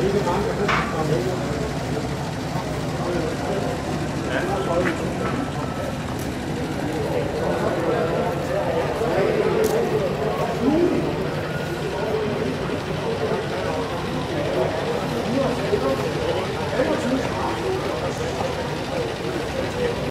你那个，